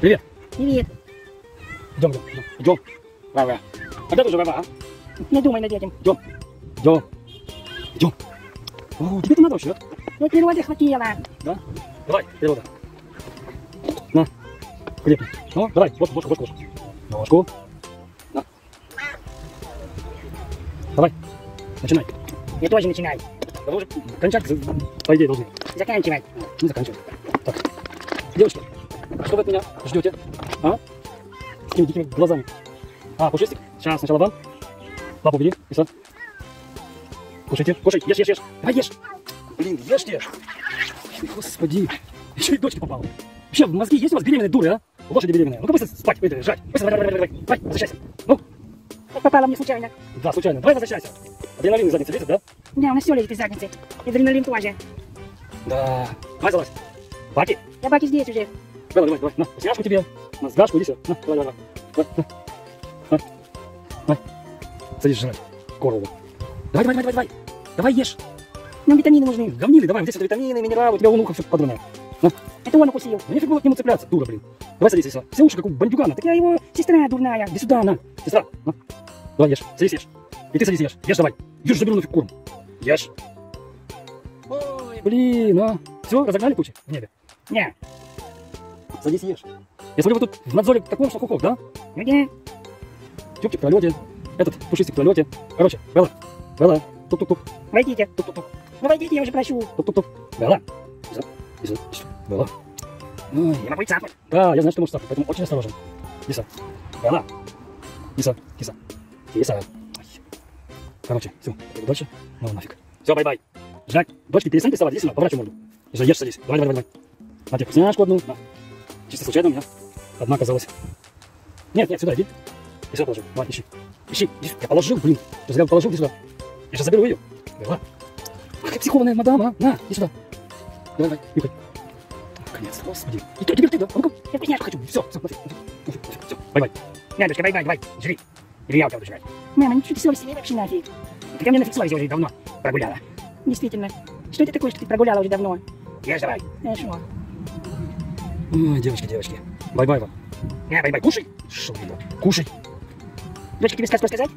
Привет. Привет. Идем, идем, идем. Вай-вай. Когда ты уже вай-вай, а? Не думай над этим. Идем. Идем. Идем. О, тебе это надо вообще, да? Я природе хватило. Да? Давай, природа. На. Крепни. Ну, давай, вот, ложку, ложку, ложку. Ложку. На. Давай. Начинай. Я тоже начинаю. Да вы уже кончать, по идее, должны. Заканчивай. Не заканчивай. Так. Девочки, что вы от меня ждете? А? С такими дикими глазами. А, пушистик? Сейчас сначала вам. Лапу бери, и все. Кушайте, кушай, ешь, ешь, ешь. Давай ешь. Блин, ешьте. Господи. Еще и дочке попала. Вообще, в мозги есть у вас беременные дуры, а? Лошади беременные. Ну-ка быстро спать, это, жать. Быстро, давай, давай, давай, давай. Давай, возвращайся. Ну, попало мне случайно. да, случайно. Давай возвращайся. Адреналин из задницы лезет, да? Да, у нас все лезет из задницы. И адреналин тоже. Да. Давай, залазь. Баки. Я баки здесь уже. Давай, давай, давай. На, вкусняшку тебе. На, сгашку, иди сюда. На, давай, давай. Давай, на. На. На. Садись жрать. Корову. Давай, давай, давай, давай. Давай ешь. Нам витамины нужны. Говнили, давай. Здесь это витамины, минералы. У тебя вон ухо все подранное. Это он укусил. Ну нифиг было к нему цепляться, дура, блин. Давай садись, садись. Все уши, как у бандюгана. Так я его сестра дурная. иди сюда, на. Сестра. На. Давай, ешь. Садись, ешь. И ты садись, ешь. Ешь давай. Ешь, заберу нафиг корм. Ешь. Ой, блин, а. Все, разогнали кучи в небе. Не. Садись, ешь. Я смотрю, вы тут в надзоре таком да? Ну да. Тюбчик в пролете, этот пушистик в пролете. Короче, Белла, Белла, тук-тук-тук, Войдите. тук-тук-тук, Ну войдите, я уже прошу. тук-тук-тук. Белла, сюда. Белла. Ой, Я могу и цапать. да, я знаю, что ты можешь цапать, поэтому очень осторожен. Сюда. Белла. Иди сюда. Ой. Короче, все, пойду дальше. Ну нафиг. Все, bye-bye. Жать, дочки, перестань рисовать, иди сюда, поворачивай морду. Сюда, ешь, садись. Давай, давай, давай. На тебе вкусняшку одну. На. Чисто случайно у меня одна оказалась. Нет, нет, сюда иди. Я сюда положу. Давай, ищи. Ищи. Иди. Я положил, блин. Я взял, положил, иди сюда. Я сейчас заберу ее. Бела. Какая психованная мадам, а? На, иди сюда. Давай, давай, нюхай. Наконец, господи. И то, теперь ты, да? Ну-ка, я вкусняшку хочу. Все, все, нафиг, нафиг, все, bye-bye. На, дочка, давай, давай. Жри. Или я у тебя буду жрать. Мама, ну что ты совесть себе вообще нафиг? Так я мне нафиг совесть, я уже давно прогуляла. Действительно. Что это такое, что ты прогуляла уже давно? Ешь давай. Хорошо. Ой, девочки, девочки. Bye-bye вам. На, Bye-bye, кушай. Шо, Кушай. Дочка, тебе сказку сказать?